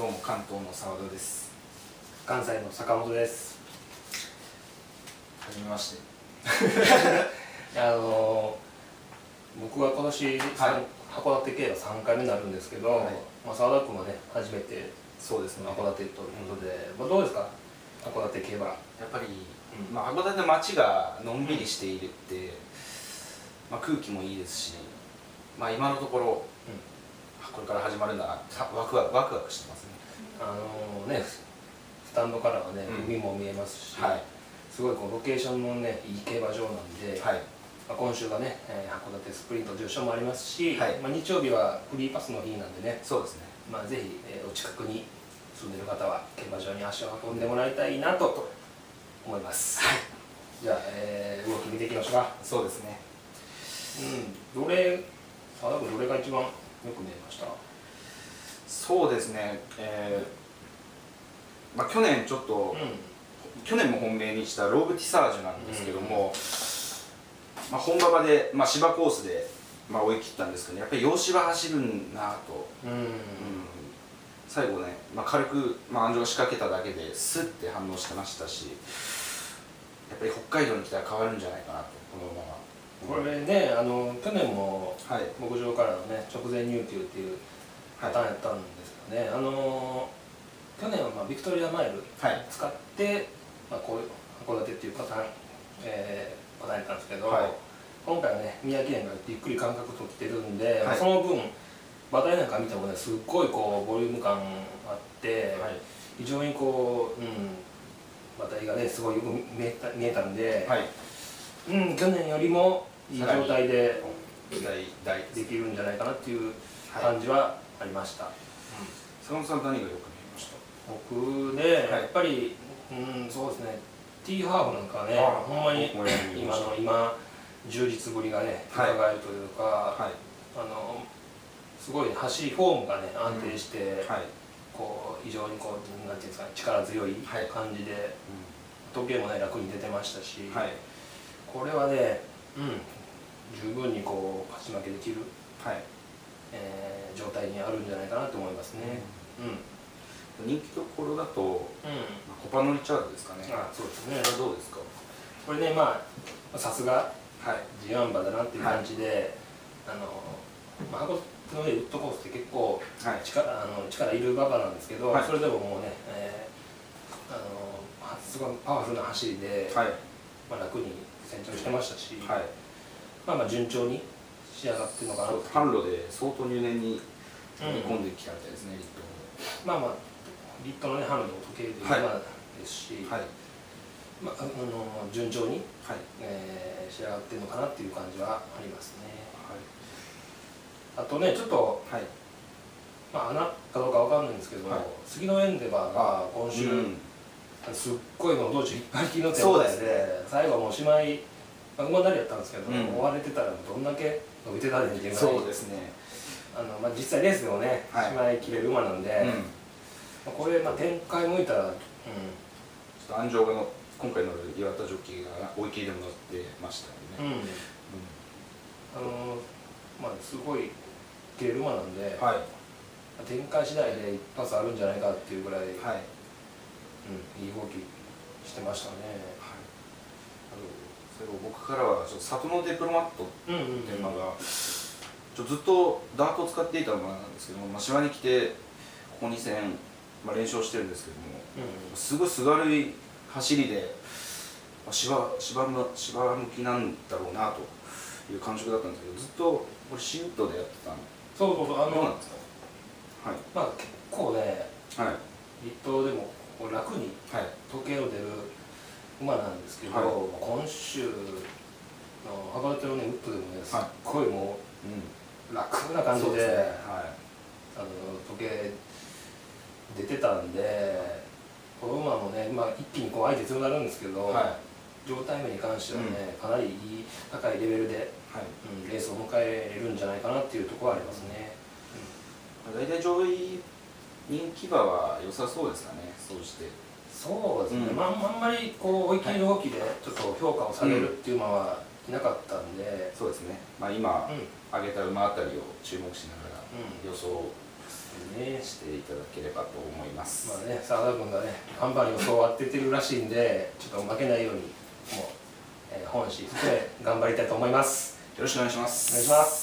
どうも関東の澤田です。関西の坂本です。はじめまして。あの僕は今年、はい。函館競馬3回目になるんですけど、はい。まあ、澤田君はね初めてそうですね。函館ということで、まあ、どうですか？函館競馬やっぱり、うん。まあ、函館の街がのんびりしているって、まあ、空気もいいですし、まあ、今のところ、これから始まるならさワクワクワクワクしてますね。あのねスタンドからはね、うん。海も見えますし、はい。すごいこうロケーションのねいい競馬場なんで、はい。まあ、今週がね、えー函館スプリント重賞もありますし、はい。まあ、日曜日はフリーパスの日なんでね、そうですね。まあ、ぜひ、えーお近くに住んでる方は競馬場に足を運んでもらいたいなと思います、じゃあ、えー動き見ていきましょうか。そうですね。うん。どれ澤田君どれが一番よく見えました。そうですね。えーまあ、去年ちょっと、う去年も本命にしたローブ・ティサージュなんですけども、まあ、本馬場で、まあ、芝コースで、まあ、追い切ったんですけど、やっぱり洋芝走るんなと、んうん。うん。最後ね、まあ、軽く、まあ、安城が仕掛けただけでスッて反応してましたしやっぱり北海道に来たら変わるんじゃないかなとこの馬は、これねあの去年もはい。牧場からのね直前入球っていうパターンやったんですけどね、あの去年はまあビクトリアマイルはい。使って、まあ、こういう函館っていうパターン、えーパターンやったんですけど、はい。今回はね宮城県がゆっくり間隔取ってるんで、はい。その分馬体なんか見てもねすっごいこうボリューム感あって、はい。非常にこう、うん、馬体がねすごいよく見えた見えたんで、はい。うん、去年よりもいい状態でできるんじゃないかなっていうはい感じはありました。坂本さん何がよく見えました？僕ね、やっぱり、うん、そうですね、ティーハーフなんかはね、あほんまに今の今、充実ぶりがね、はい。伺えるというか、はい。あのすごい走りフォームがね、安定して、はい、こう非常にこうなんていうんですかね、力強いはい。感じで、時計もね、楽に出てましたし、はい。これはね、うん、十分にこう勝ち負けできる、はい。えー状態にあるんじゃないかなと思いますね。うん、人気どころだと、うん。まあコパノリチャードですかね。あそうですね。これはどうですか？これねまあさすがはい。ジアンバだなっていう感じで、あのまあ函館のねウッドコースって結構はい。力あの力いる馬場なんですけど、はい。それでももうね、えーあのすごいパワフルな走りで、はい。まあ、楽に先頭してましたし、はいまあまあ順調に仕上がってるのかな。販路で相当入念に込んできたみたいですね、リッまあまあリットのねハムの時計ではい。馬ですし、トはい。まあ、あの順調に、はい。えー仕上がってるのかなっていう感じはありますね。はい。あとねちょっとはい。まあ、穴かどうかわかんないんですけど、はい。杉のエンデバーが今週、うんすっごいの道中引っ張り切りの展開そうですね。で最後はもうおしまい、まあ、馬なりやったんですけど、うん追われてたらどんだけ伸びてたねんっていうそうですねあの、まあ、実際レースでもね、はいしまい切れる馬なんで、うんまあ、これ、まあ、展開向いたら、うん、ちょっと安城がの今回の岩田ジョッキーが追い切りでも乗ってましたよね、うん、あのまあすごい切れる馬なんで、はい展開次第で一発あるんじゃないかっていうぐらい、はいうん、いい動きしてましたね。あの最後僕からはちょっと里のデプロマットっていう馬がちょずっとダートを使っていた馬なんですけども、まあ、島に来てここ2戦、まあ、連勝してるんですけどもうんすごいすがるい走りでまあ芝芝の芝向きなんだろうなという感触だったんですけどずっとこれシュートでやってたんでそうそうそうあのどうなんですか？はい。まあ結構ねはい。立冬でも楽にはい。時計を出る馬なんですけど、はい。今週の函館のねウッドでもねすっはいごいもうんう楽な感じで,、そうすね。はい。あの時計出てたんでこの馬もね、まあ、一気にこう相手強くなるんですけど、は状態面に関してはね、かなりいい高いレベルで、いはい。うん、レースを迎えれるんじゃないかなっていうところはありますね。大体上位人気馬は良さそうですかねそうしてそうですね、うん。まあ、あんまりこう追い切りの動きでちょっと評価を下げるっていう馬はいなかったんで、そうですね。まあ今うん。挙げた馬あたりを注目しながらう予想ねしていただければと思います、まあね澤田君がねバンバン予想を当ててるらしいんでちょっと負けないようにもう、えー本心で頑張りたいと思います。よろしくお願いします。お願いします